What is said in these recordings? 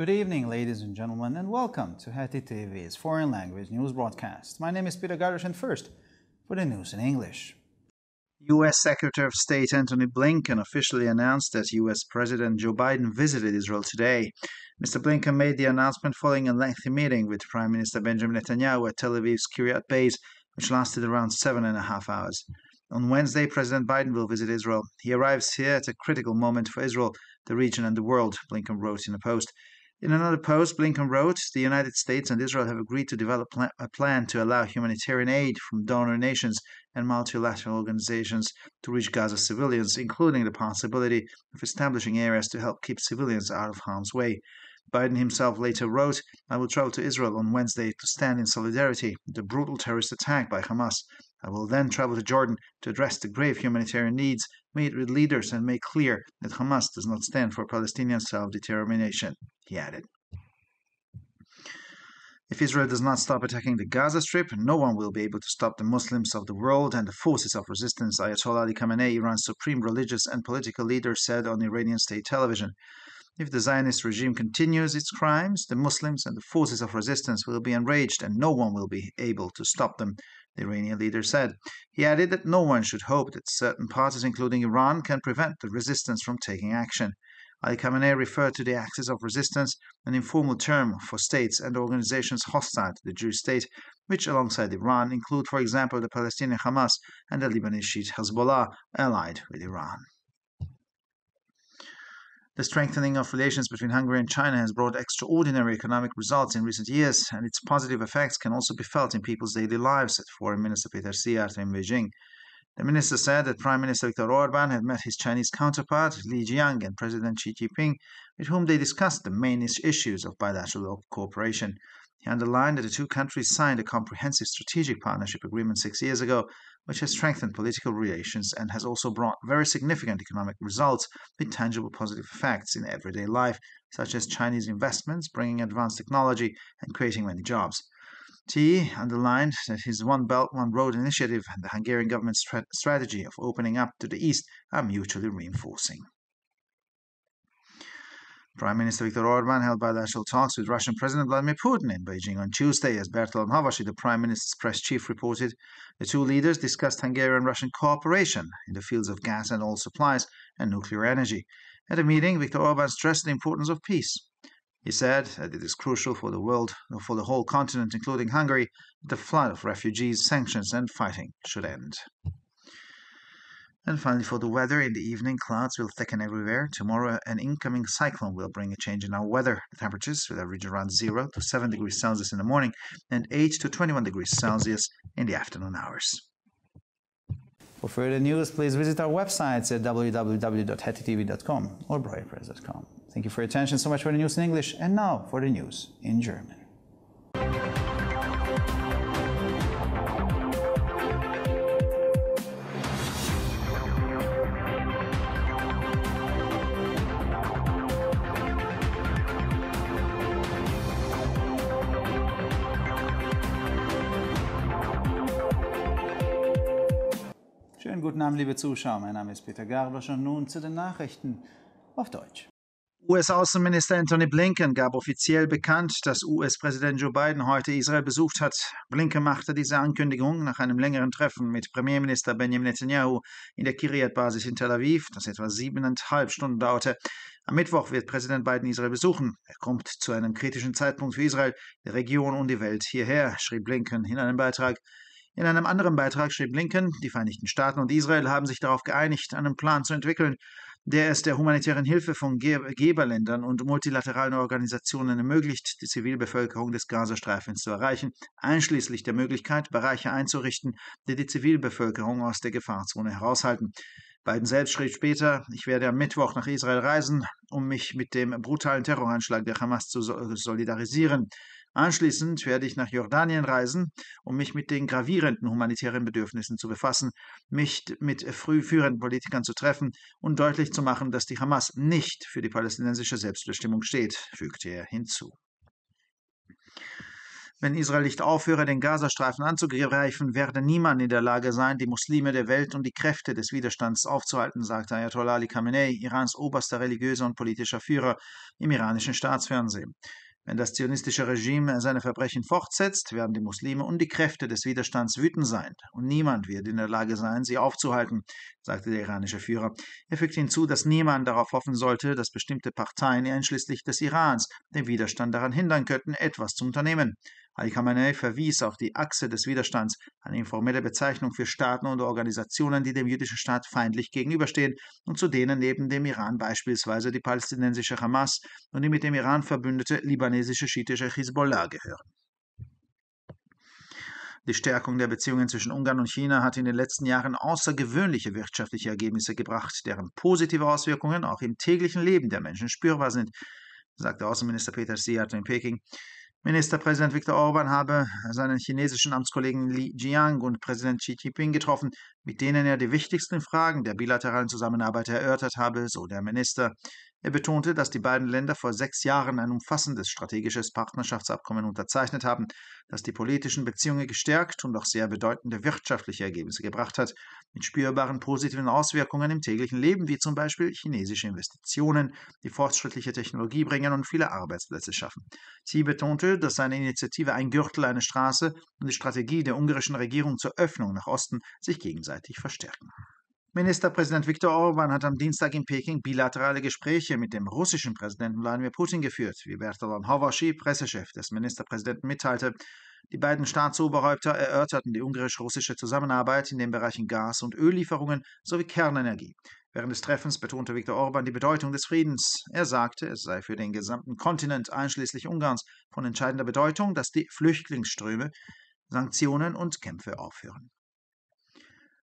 Good evening, ladies and gentlemen, and welcome to Heti TV's foreign language news broadcast. My name is Peter Gardish, and first, for the news in English. U.S. Secretary of State Antony Blinken officially announced that U.S. President Joe Biden visited Israel today. Mr. Blinken made the announcement following a lengthy meeting with Prime Minister Benjamin Netanyahu at Tel Aviv's Kiryat base, which lasted around seven and a half hours. On Wednesday, President Biden will visit Israel. He arrives here at a critical moment for Israel, the region, and the world, Blinken wrote in a post. In another post, Blinken wrote The United States and Israel have agreed to develop a plan to allow humanitarian aid from donor nations and multilateral organizations to reach Gaza civilians, including the possibility of establishing areas to help keep civilians out of harm's way. Biden himself later wrote, I will travel to Israel on Wednesday to stand in solidarity with the brutal terrorist attack by Hamas. I will then travel to Jordan to address the grave humanitarian needs, meet with leaders, and make clear that Hamas does not stand for Palestinian self determination he added. If Israel does not stop attacking the Gaza Strip, no one will be able to stop the Muslims of the world and the forces of resistance, Ayatollah Ali Khamenei, Iran's supreme religious and political leader, said on Iranian state television. If the Zionist regime continues its crimes, the Muslims and the forces of resistance will be enraged and no one will be able to stop them, the Iranian leader said. He added that no one should hope that certain parties, including Iran, can prevent the resistance from taking action. Ali Khamenei referred to the axis of resistance, an informal term for states and organizations hostile to the Jewish state, which, alongside Iran, include, for example, the Palestinian Hamas and the Lebanese Hezbollah, allied with Iran. The strengthening of relations between Hungary and China has brought extraordinary economic results in recent years, and its positive effects can also be felt in people's daily lives, said Foreign Minister Peter Siart in Beijing. The minister said that Prime Minister Viktor Orban had met his Chinese counterpart, Li Jiang, and President Xi Jinping, with whom they discussed the main issues of bilateral cooperation. He underlined that the two countries signed a comprehensive strategic partnership agreement six years ago, which has strengthened political relations and has also brought very significant economic results with tangible positive effects in everyday life, such as Chinese investments bringing advanced technology and creating many jobs. T underlined that his One Belt, One Road initiative and the Hungarian government's tra- strategy of opening up to the east are mutually reinforcing. Prime Minister Viktor Orban held bilateral talks with Russian President Vladimir Putin in Beijing on Tuesday, as Bertolt Havashi, the Prime Minister's press chief, reported. The two leaders discussed Hungarian Russian cooperation in the fields of gas and oil supplies and nuclear energy. At the meeting, Viktor Orban stressed the importance of peace. He said that it is crucial for the world, for the whole continent, including Hungary, that the flood of refugees, sanctions, and fighting should end. And finally, for the weather, in the evening, clouds will thicken everywhere. Tomorrow, an incoming cyclone will bring a change in our weather. The temperatures will average around 0 to 7 degrees Celsius in the morning and 8 to 21 degrees Celsius in the afternoon hours. For further news, please visit our websites at www.hetitv.com or breuerpress.com. Thank you for your attention so much for the news in English, and now for the news in German. Schönen guten Abend, liebe Zuschauer. Mein Name ist Peter Garbasch und nun zu den Nachrichten auf Deutsch. US-Außenminister Antony Blinken gab offiziell bekannt, dass US-Präsident Joe Biden heute Israel besucht hat. Blinken machte diese Ankündigung nach einem längeren Treffen mit Premierminister Benjamin Netanyahu in der Kiryat-Basis in Tel Aviv, das etwa siebeneinhalb Stunden dauerte. Am Mittwoch wird Präsident Biden Israel besuchen. Er kommt zu einem kritischen Zeitpunkt für Israel, die Region und die Welt hierher, schrieb Blinken in einem Beitrag. In einem anderen Beitrag schrieb Blinken, die Vereinigten Staaten und Israel haben sich darauf geeinigt, einen Plan zu entwickeln, der es der humanitären Hilfe von Geberländern und multilateralen Organisationen ermöglicht, die Zivilbevölkerung des Gazastreifens zu erreichen, einschließlich der Möglichkeit, Bereiche einzurichten, die die Zivilbevölkerung aus der Gefahrzone heraushalten. Biden selbst schrieb später, ich werde am Mittwoch nach Israel reisen, um mich mit dem brutalen Terroranschlag der Hamas zu solidarisieren. Anschließend werde ich nach Jordanien reisen, um mich mit den gravierenden humanitären Bedürfnissen zu befassen, mich mit frühführenden Politikern zu treffen und deutlich zu machen, dass die Hamas nicht für die palästinensische Selbstbestimmung steht, fügte er hinzu. Wenn Israel nicht aufhöre, den Gazastreifen anzugreifen, werde niemand in der Lage sein, die Muslime der Welt und die Kräfte des Widerstands aufzuhalten, sagte Ayatollah Ali Khamenei, Irans oberster religiöser und politischer Führer im iranischen Staatsfernsehen. Wenn das zionistische Regime seine Verbrechen fortsetzt, werden die Muslime und die Kräfte des Widerstands wütend sein, und niemand wird in der Lage sein, sie aufzuhalten, sagte der iranische Führer. Er fügte hinzu, dass niemand darauf hoffen sollte, dass bestimmte Parteien, einschließlich des Irans, den Widerstand daran hindern könnten, etwas zu unternehmen. Ali Khamenei verwies auf die Achse des Widerstands, eine informelle Bezeichnung für Staaten und Organisationen, die dem jüdischen Staat feindlich gegenüberstehen und zu denen neben dem Iran beispielsweise die palästinensische Hamas und die mit dem Iran verbündete libanesische schiitische Hisbollah gehören. Die Stärkung der Beziehungen zwischen Ungarn und China hat in den letzten Jahren außergewöhnliche wirtschaftliche Ergebnisse gebracht, deren positive Auswirkungen auch im täglichen Leben der Menschen spürbar sind, sagte Außenminister Peter Siat in Peking. Ministerpräsident Viktor Orban habe seinen chinesischen Amtskollegen Li Jiang und Präsident Xi Jinping getroffen, mit denen er die wichtigsten Fragen der bilateralen Zusammenarbeit erörtert habe, so der Minister. Er betonte, dass die beiden Länder vor sechs Jahren ein umfassendes strategisches Partnerschaftsabkommen unterzeichnet haben, das die politischen Beziehungen gestärkt und auch sehr bedeutende wirtschaftliche Ergebnisse gebracht hat, mit spürbaren positiven Auswirkungen im täglichen Leben, wie zum Beispiel chinesische Investitionen, die fortschrittliche Technologie bringen und viele Arbeitsplätze schaffen. Sie betonte, dass seine Initiative Ein Gürtel, eine Straße und die Strategie der ungarischen Regierung zur Öffnung nach Osten sich gegenseitig verstärken. Ministerpräsident Viktor Orban hat am Dienstag in Peking bilaterale Gespräche mit dem russischen Präsidenten Wladimir Putin geführt, wie Bertalan Hovaschi, Pressechef des Ministerpräsidenten, mitteilte. Die beiden Staatsoberhäupter erörterten die ungarisch-russische Zusammenarbeit in den Bereichen Gas- und Öllieferungen sowie Kernenergie. Während des Treffens betonte Viktor Orban die Bedeutung des Friedens. Er sagte, es sei für den gesamten Kontinent einschließlich Ungarns von entscheidender Bedeutung, dass die Flüchtlingsströme, Sanktionen und Kämpfe aufhören.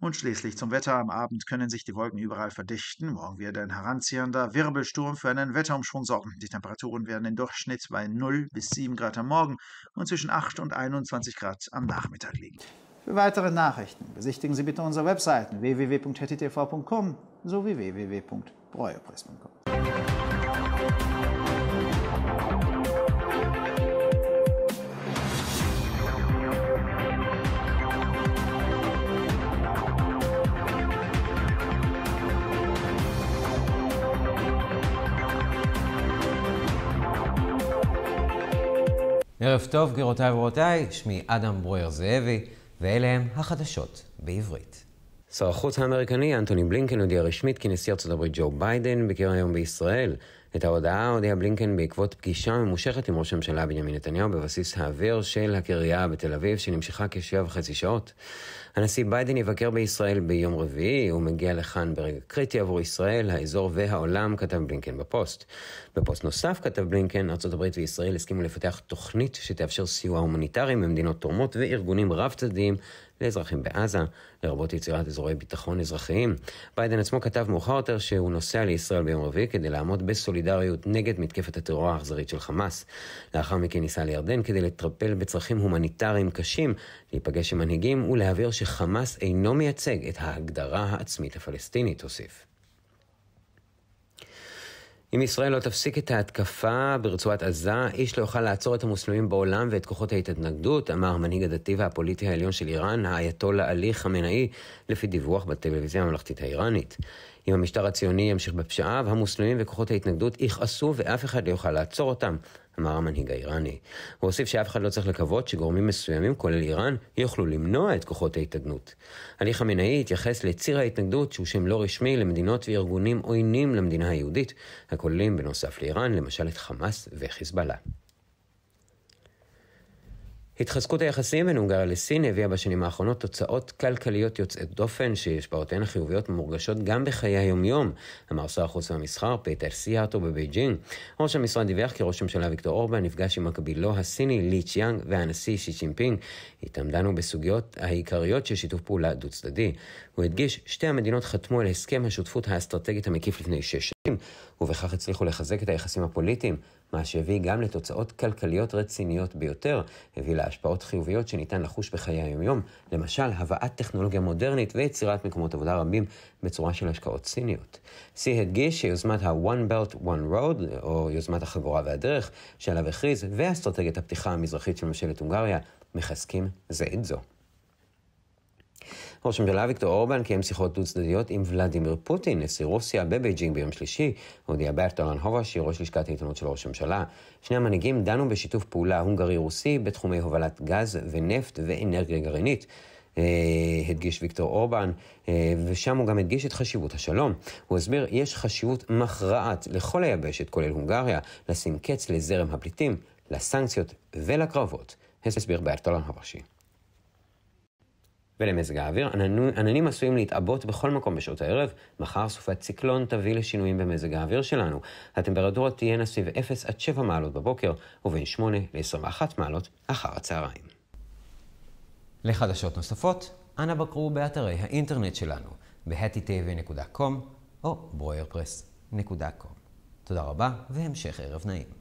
Und schließlich zum Wetter. Am Abend können sich die Wolken überall verdichten. Morgen wird ein heranziehender Wirbelsturm für einen Wetterumschwung sorgen. Die Temperaturen werden im Durchschnitt bei 0 bis 7 Grad am Morgen und zwischen 8 und 21 Grad am Nachmittag liegen. Für weitere Nachrichten besichtigen Sie bitte unsere Webseiten www.ttv.com sowie www.breuerpress.com. ערב טוב, גבירותיי ורבותיי, שמי אדם ברויר זאבי, ואלה הם החדשות בעברית. שר החוץ האמריקני אנטוני בלינקן הודיע רשמית כי נשיא ארצות הברית ג'ו ביידן ביקר היום בישראל. את ההודעה הודיע בלינקן בעקבות פגישה ממושכת עם ראש הממשלה בנימין נתניהו בבסיס האוויר של הקריה בתל אביב, שנמשכה כשבע וחצי שעות. הנשיא ביידן יבקר בישראל ביום רביעי, הוא מגיע לכאן ברגע קריטי עבור ישראל, האזור והעולם, כתב בלינקן בפוסט. בפוסט נוסף כתב בלינקן, ארה"ב וישראל הסכימו לפתח תוכנית שתאפשר סיוע הומניטרי ממדינות תורמות וארגונים רב-צדדיים לאזרחים בעזה, לרבות יצירת אזורי ביטחון אזרחיים. ביידן עצמו כתב מאוחר יותר שהוא נוסע לישראל ביום רביעי כדי לעמוד בסולידריות נגד מתקפת הטרור האכזרית של חמאס. לאחר מכן ניסה לירדן כדי לטפל בצרכים הומניטריים קשים, להיפגש עם מנהיגים ולהבהיר שחמאס אינו מייצג את ההגדרה העצמית הפלסטינית, הוסיף. אם ישראל לא תפסיק את ההתקפה ברצועת עזה, איש לא יוכל לעצור את המוסלמים בעולם ואת כוחות ההתנגדות, אמר המנהיג הדתי והפוליטי העליון של איראן, האייתולה עלי חמינאי, לפי דיווח בטלוויזיה הממלכתית האיראנית. אם המשטר הציוני ימשיך בפשעיו, המוסלמים וכוחות ההתנגדות יכעסו ואף אחד לא יוכל לעצור אותם, אמר המנהיג האיראני. הוא הוסיף שאף אחד לא צריך לקוות שגורמים מסוימים, כולל איראן, יוכלו למנוע את כוחות ההתנגדות. עלי חמינאי התייחס לציר ההתנגדות, שהוא שם לא רשמי למדינות וארגונים עוינים למדינה היהודית, הכוללים בנוסף לאיראן, למשל את חמאס וחיזבאללה. התחזקות היחסים בין הונגריה לסין הביאה בשנים האחרונות תוצאות כלכליות יוצאות דופן, שהשפעותיהן החיוביות מורגשות גם בחיי היומיום, אמר שר החוץ והמסחר פטר סיאטו בבייג'ינג. ראש המשרד דיווח כי ראש הממשלה ויקטור אורבן נפגש עם מקבילו הסיני לי צ'יאנג והנשיא שי צ'ינפינג. איתם דנו בסוגיות העיקריות של שיתוף פעולה דו צדדי. הוא הדגיש, שתי המדינות חתמו על הסכם השותפות האסטרטגית המקיף לפני שש שנים, ובכך הצליחו לחזק את היחסים הפוליטיים, מה שהביא גם לתוצאות כלכליות רציניות ביותר, הביא להשפעות חיוביות שניתן לחוש בחיי היומיום, למשל הבאת טכנולוגיה מודרנית ויצירת מקומות עבודה רבים בצורה של השקעות סיניות. סי הדגיש שיוזמת ה-One Belt One Road, או יוזמת החגורה והדרך, שעליו הכריז, ואסטרטגיית הפתיחה המזרחית של ממשלת הונגריה, מחזקים זה את זו. ראש הממשלה ויקטור אורבן קיים שיחות דו-צדדיות עם ולדימיר פוטין, נשיא רוסיה, בבייג'ינג ביום שלישי, הודיע ברטולן הובש, ראש לשכת העיתונות של ראש הממשלה. שני המנהיגים דנו בשיתוף פעולה הונגרי-רוסי בתחומי הובלת גז ונפט ואנרגיה גרעינית. אה, הדגיש ויקטור אורבן, אה, ושם הוא גם הדגיש את חשיבות השלום. הוא הסביר, יש חשיבות מכרעת לכל היבשת, כולל הונגריה, לשים קץ לזרם הפליטים, לסנקציות ולקרבות. הסביר ברטולן הובשי. ולמזג האוויר, עננים עשויים להתעבות בכל מקום בשעות הערב. מחר סופת ציקלון תביא לשינויים במזג האוויר שלנו. הטמפרטורות תהיינה סביב 0 עד 7 מעלות בבוקר, ובין 8 ל-21 מעלות אחר הצהריים. לחדשות נוספות, אנא בקרו באתרי האינטרנט שלנו, ב-hattitv.com או broyerpress.com. תודה רבה והמשך ערב נעים.